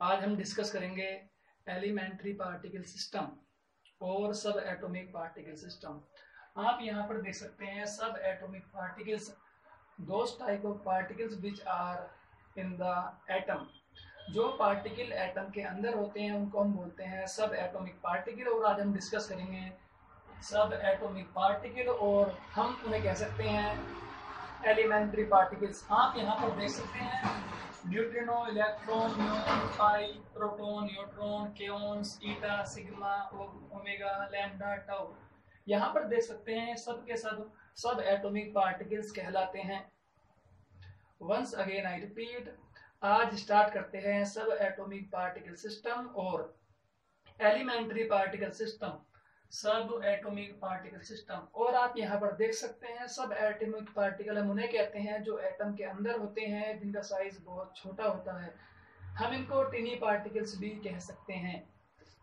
आज हम डिस्कस करेंगे एलिमेंट्री पार्टिकल सिस्टम और सब एटॉमिक पार्टिकल सिस्टम आप यहाँ पर देख सकते हैं subatomic particles those type of particles which are in the atom जो पार्टिकल एटम के अंदर होते हैं, उनको हम बोलते हैं सब एटॉमिक पार्टिकल और आज हम डिस्कस करेंगे सब एटॉमिक पार्टिकल और हम उन्हें कह सकते हैं एलिमेंट्री पार्टिकल्स आप यहाँ पर देख सकते हैं neutrino, electron, neutron pi proton, neutron kaons eta, sigma omega, lambda, tau. यहाँ पर देख सकते हैं, सब के सब सब एटॉमिक पार्टिकल्स कहलाते हैं। वंस अगेन आई रिपीट, आज स्टार्ट करते हैं सब एटॉमिक पार्टिकल सिस्टम और elementary particle system. Subatomic particle system और आप यहाँ पर देख सकते हैं, सब एटॉमिक पार्टिकल हम उन्हें कहते हैं जो एटम के अंदर होते हैं, जिनका साइज़ बहुत छोटा होता है। हम इनको टिनी पार्टिकल्स भी कह सकते हैं।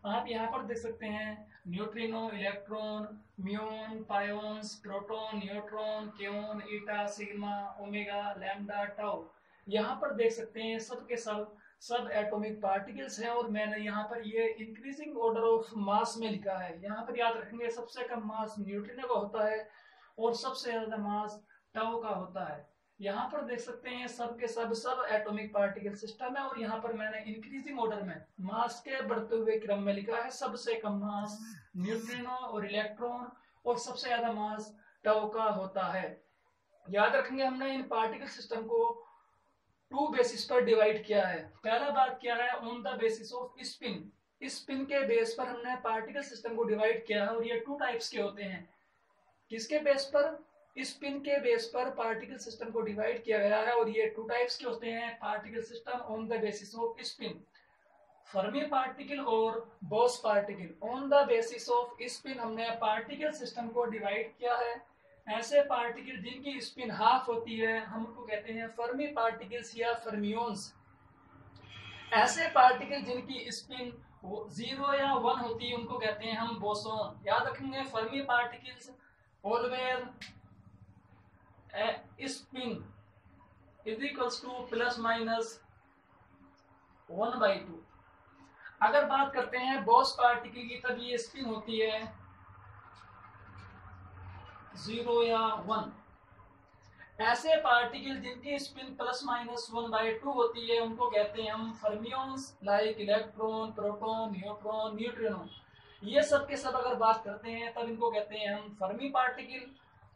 आप यहाँ पर देख सकते हैं neutrino electron muon pions proton neutron kaon eta sigma omega lambda tau यहाँ पर देख सकते हैं सब के सब सब एटॉमिक पार्टिकल्स हैं और मैंने यहाँ पर ये इंक्रीजिंग ऑर्डर ऑफ़ मास में लिखा है। यहाँ पर याद रखेंगे, सबसे कम मास न्यूट्रिनो का होता है और सबसे ज़्यादा मास टाउ का होता है। यहाँ पर देख सकते हैं, सब के सब सब एटॉमिक पार्टिकल सिस्टम है और यहाँ पर मैंने इंक्रीजिंग ऑर्डर में मास के बढ़ते हुए क्रम में लिखा है, सबसे कम मास न्यूट्रिनो और इलेक्ट्रॉन और सबसे ज़्यादा मास टाउ का होता है। याद रखेंगे हमने इन पार्टिकल सिस्टम को टू बेसिस पर डिवाइड किया है। पहला बात क्या है? On the basis of spin spin के बेस पर हमने पार्टिकल सिस्टम को डिवाइड किया है और ये टू टाइप्स के होते हैं। किसके बेस पर? स्पिन के बेस पर पार्टिकल सिस्टम को डिवाइड किया गया है और ये टू टाइप्स के होते हैं। Particle system on the basis of spin Fermi particle और Bose particle on the basis of spin हमने पार्टिकल सिस्टम को डिवाइड किया है। ऐसे पार्टिकल जिनकी स्पिन हाफ़ होती है, हम उनको कहते हैं फर्मी पार्टिकल्स या फर्मियोन्स ऐसे पार्टिकल जिनकी स्पिन ज़ीरो या वन होती है, उनको कहते हैं हम बोसोन याद रखेंगे Fermi particles always spin is equals to plus minus one by two अगर बात करते हैं बॉस पार्टिकल की, तब ये स्पिन होती है ज़ीरो या वन। ऐसे पार्टिकल जिनकी spin plus minus one by two होती है, उनको कहते हैं हम fermions like electron proton neutron neutrino ये सब के सब अगर बात करते हैं, तब इनको कहते हैं हम फर्मी पार्टिकल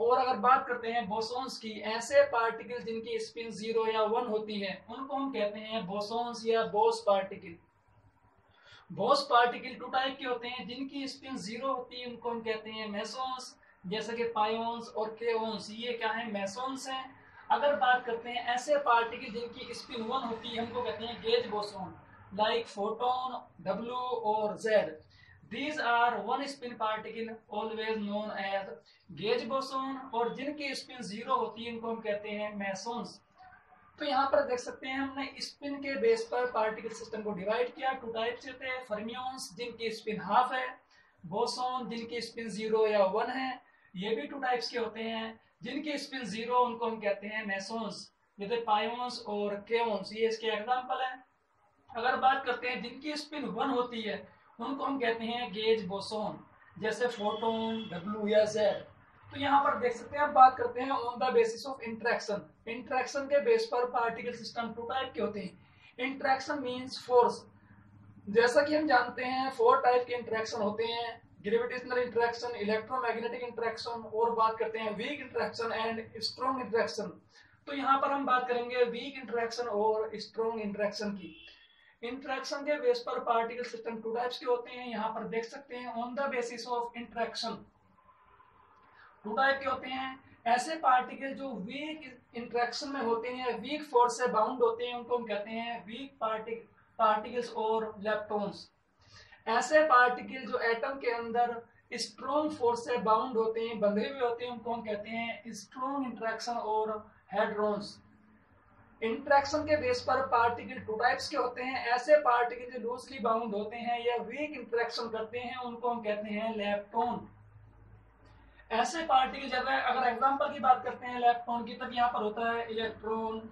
और अगर बात करते हैं बोसोन्स की, ऐसे पार्टिकल जिनकी स्पिन ज़ीरो या वन होती है, उनको हम कहते हैं बोसोन्स या Bose particle Bose particle two type के होते हैं, जिनकी स्पिन ज़ीरो होती है, उनको हम कहते हैं मेसोन्स जैसे कि पायोन्स और केओन्स ये क्या है? मैसोन्स हैं। अगर बात करते हैं, ऐसे पार्टिकल जिनकी स्पिन वन होती है, हमको कहते हैं gauge boson, like photon W और Z. These are one spin particle always known as gauge boson, और जिनकी स्पिन ज़ीरो होती है, इनको हम कहते हैं मेसोन्स। तो यहाँ पर देख सकते हैं, हमने स्पिन के बेस पर पार्टिकल सिस्टम को डिवाइड किया। टू टाइप्स होते हैं फर्मियोन्स जिनकी स्पिन हाफ़ है, बोसोन, जिनकी स्पिन ज़ीरो या वन है ये भी टू टाइप्स के होते हैं, जिनकी स्पिन ज़ीरो उनको हम कहते हैं मेसोन्स जैसे पायोन्स और केओन्स ये इसके एग्ज़ाम्पल है। अगर बात करते हैं, जिनकी स्पिन वन होती है, उनको हम कहते हैं गेज बोसोन जैसे फोटोन डब्ल्यू या जेड तो यहाँ पर देख सकते हैं आप बात करते हैं on the basis of interaction interaction के बेस पर पार्टिकल सिस्टम टू टाइप के होते हैं। इंट्रैक्शन मीन्स फोर्स जैसा कि हम जानते हैं फोर टाइप के इंट्रैक्शन होते हैं। ग्रेविटेशनल इंटरेक्शन इलेक्ट्रोमैग्नेटिक इंटरेक्शन और बात करते हैं weak interaction and strong interaction तो यहाँ पर हम बात करेंगे वीक इंटरेक्शन और स्ट्रॉन्ग इंटरेक्शन की। इंटरेक्शन के बेस पर पार्टिकल सिस्टम टू टाइप्स के होते हैं। यहाँ पर देख सकते हैं on the basis of interaction two type के होते हैं। ऐसे पार्टिकल जो वीक इंटरेक्शन में होते हैं वीक फोर्स से बाउंड होते हैं, उनको हम कहते हैं वीक पार्टिक पार्टिकल्स और लेप्टॉन्स ऐसे पार्टिकल जो एटम के अंदर स्ट्रॉन्ग फोर्स से बाउंड होते हैं, बंधे हुए होते हैं, उनको हम कहते हैं स्ट्रॉन्ग इंट्रैक्शन और हेड्रोन्स इंट्रैक्शन के बेस पर पार्टिकल टू टाइप्स के होते हैं. ऐसे पार्टिकल जो लूजली बाउंड होते हैं या वीक इंट्रैक्शन करते हैं, उनको हम कहते हैं लेप्टोन ऐसे पार्टिकल जब अगर एग्जांपल की बात करते हैं लेप्टोन की, तब यहाँ पर होता है इलेक्ट्रॉन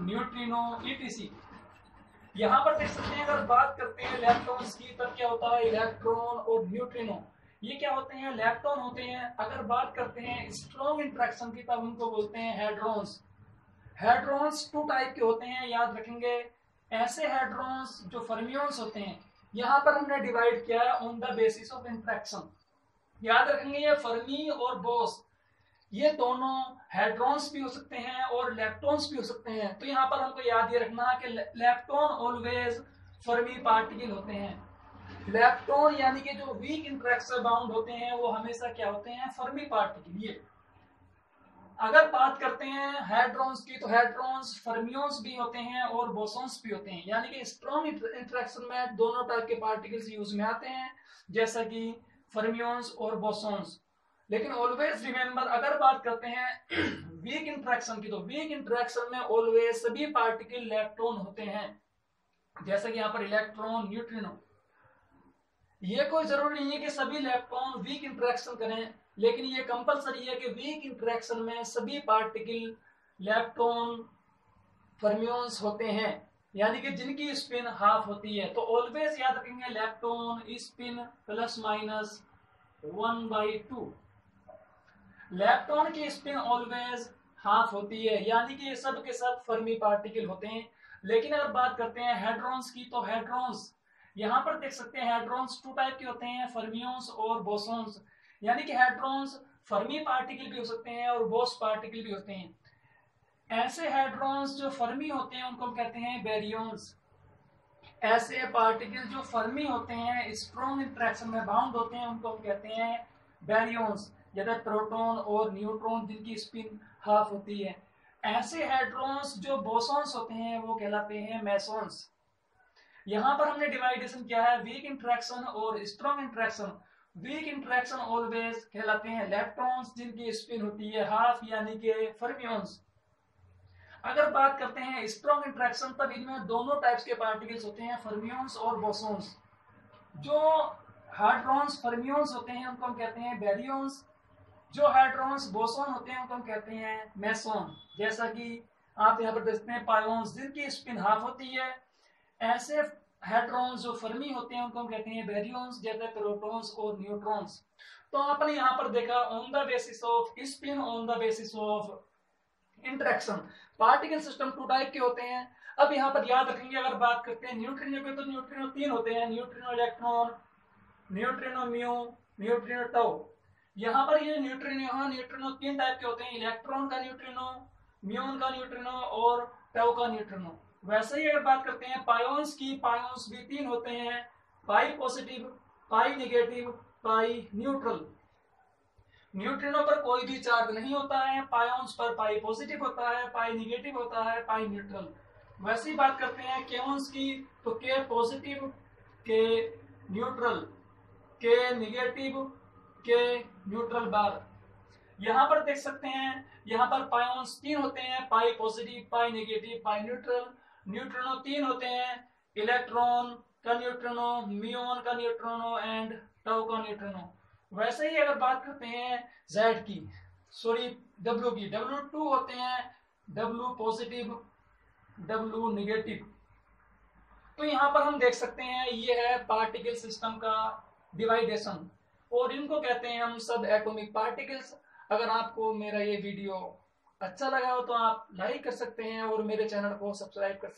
न्यूट्रिनो ईटीसी यहाँ पर देख सकते हैं, अगर बात करते हैं इलेक्ट्रॉन्स की, तब क्या होता है? इलेक्ट्रॉन और न्यूट्रिनो ये क्या होते हैं? इलेक्ट्रॉन होते हैं। अगर बात करते हैं स्ट्रॉन्ग इंट्रैक्शन की, तब उनको बोलते हैं हेड्रॉन्स हेड्रॉन्स टू टाइप के होते हैं, याद रखेंगे। ऐसे हेड्रॉन्स जो फर्मियोन्स होते हैं, यहाँ पर हमने डिवाइड किया है on the basis of interaction याद रखेंगे, ये फर्मी और बोस ये दोनों हेड्रॉन्स भी हो सकते हैं और इलेक्ट्रॉन्स भी हो सकते हैं। तो यहाँ पर हमको याद ये रखना कि इलेक्ट्रॉन ऑलवेज फर्मी पार्टिकल होते हैं। इलेक्ट्रॉन यानी कि जो वीक इंट्रैक्शन बाउंड होते हैं, वो हमेशा क्या होते हैं? फर्मी पार्टिकल ये। अगर बात करते हैं हेड्रॉन्स की तो हेड्रॉन्स फर्मियोन्स भी होते हैं और बोसोन्स भी होते हैं। यानी कि स्ट्रॉन्ग इंट्रैक्शन में दोनों टाइप के पार्टिकल्स यूज़ में आते हैं, जैसा कि फर्मियोन्स और बोसोन्स लेकिन ऑलवेज रिमेंबर अगर बात करते हैं वीक इंट्रैक्शन की तो वीक इंट्रैक्शन में ऑलवेज सभी पार्टिकल इलेक्ट्रॉन होते हैं। जैसे कि यहाँ पर इलेक्ट्रॉन न्यूट्रिनो ये कोई ज़रूरी नहीं है कि सभी इलेक्ट्रॉन वीक इंट्रैक्शन करें, लेकिन ये कंपलसरी है कि वीक इंट्रैक्शन में सभी पार्टिकल इलेक्ट्रॉन फर्मियोन्स होते हैं। यानी कि जिनकी स्पिन हाफ़ होती है। तो ऑलवेज याद रखेंगे electron spin plus minus one by two electron की स्पिन ऑलवेज हाफ़ होती है, यानी कि सब के सब फर्मी पार्टिकल होते हैं। लेकिन अगर बात करते हैं हेड्रॉन्स की तो हेड्रॉन्स यहाँ पर देख सकते हैं हेड्रॉन्स टू टाइप के होते हैं फर्मियोन्स और बोसोन्स यानी कि हेड्रॉन्स फर्मी पार्टिकल भी हो सकते हैं और बोस पार्टिकल भी होते हैं। ऐसे हेड्रॉन्स जो फर्मी होते हैं, उनको हम कहते हैं बेरियोन्स ऐसे पार्टिकल जो फर्मी होते हैं स्ट्रॉन्ग इंट्रैक्शन में बाउंड होते हैं, उनको हम कहते हैं बैरियोन्स जैसे प्रोटॉन और न्यूट्रॉन जिनकी स्पिन हाफ़ होती है। ऐसे हेड्रॉन्स जो बोसोन्स होते हैं, वो कहलाते हैं मैसोन्स यहाँ पर हमने डिवाइडेशन किया है। वीक इंट्रैक्शन और strong interaction weak interaction always कहलाते हैं इलेक्ट्रॉन्स जिनकी स्पिन होती है हाफ़ यानी कि फर्मियोन्स अगर बात करते हैं स्ट्रॉन्ग इंट्रैक्शन तब इनमें दोनों टाइप्स के पार्टिकल्स होते हैं फर्मियोन्स और बोसोन्स जो हार्ड्रॉन्स फर्मियोन्स होते हैं, उनको हम कहते हैं बैरियोन्स जो हाइड्रॉन्स बोसोन होते हैं, उनको हम कहते हैं मेसोन जैसा कि आप यहाँ पर देखते हैं पायोन्स जिनकी स्पिन हाफ़ होती है, ऐसे हेड्रॉन्स जो फर्मी होते हैं, उनको हम कहते हैं बेरियोन्स जैसे प्रोटॉन्स और न्यूट्रॉन्स तो आपने यहाँ पर देखा on the basis of spin on the basis of interaction particle system two type के होते हैं। अब यहाँ पर याद रखेंगे, अगर बात करते हैं न्यूट्रिनो के तो न्यूट्रिनो तीन होते हैं। Neutrino electron neutrino mu neutrino tau यहाँ पर ये न्यूट्रिनो यहाँ न्यूट्रिनो तीन टाइप के होते हैं। इलेक्ट्रॉन का न्यूट्रिनो म्यून का न्यूट्रिनो और टाउ का न्यूट्रिनो वैसे ही अगर बात करते हैं पायोन्स की पायोन्स भी तीन होते हैं। Pi positive pi negative pi neutral neutrino पर कोई भी चार्ज नहीं होता है। पायोन्स पर पाई पॉजिटिव होता है पाई निगेटिव होता है पाई न्यूट्रल वैसे ही बात करते हैं केवंस की तो के पॉजिटिव के न्यूट्रल के निगेटिव के न्यूट्रल बार यहाँ पर देख सकते हैं, यहाँ पर पायोन्स तीन होते हैं pi positive pi negative pi neutral neutrino तीन होते हैं इलेक्ट्रॉन का न्यूट्रनो म्यून का न्यूट्रनो एंड टाउ का न्यूट्रनो वैसे ही अगर बात करते हैं जेड की सॉरी डब्ल्यू की। डब्ल्यू टू होते हैं डब्ल्यू पॉजिटिव डब्ल्यू निगेटिव तो यहाँ पर हम देख सकते हैं, ये है पार्टिकल सिस्टम का डिवाइडेशन और इनको कहते हैं हम सब एटॉमिक पार्टिकल्स अगर आपको मेरा ये वीडियो अच्छा लगा हो तो आप लाइक कर सकते हैं और मेरे चैनल को सब्सक्राइब कर सकते